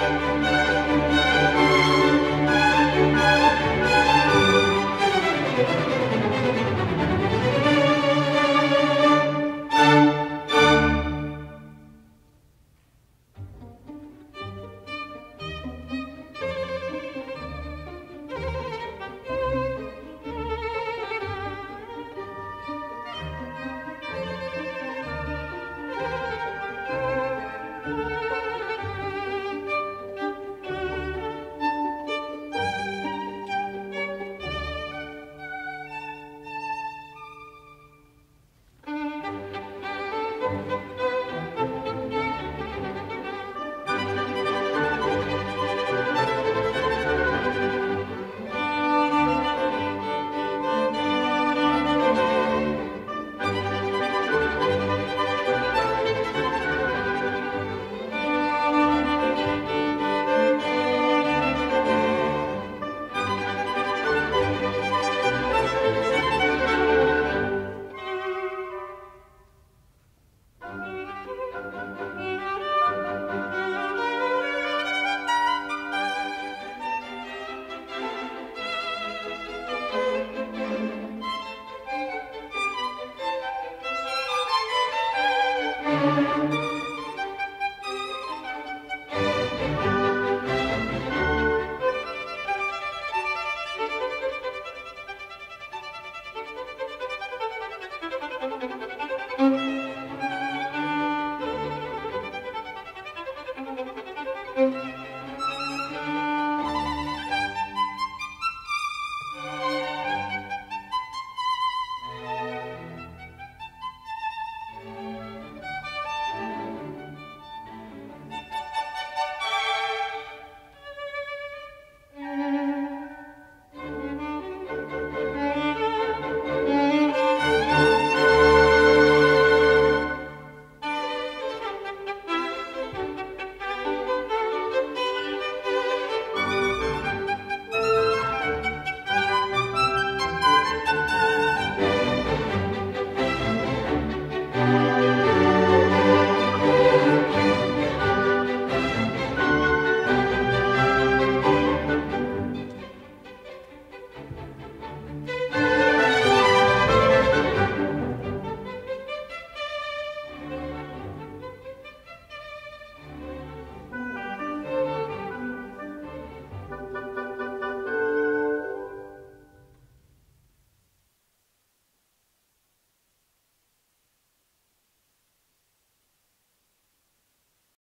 Música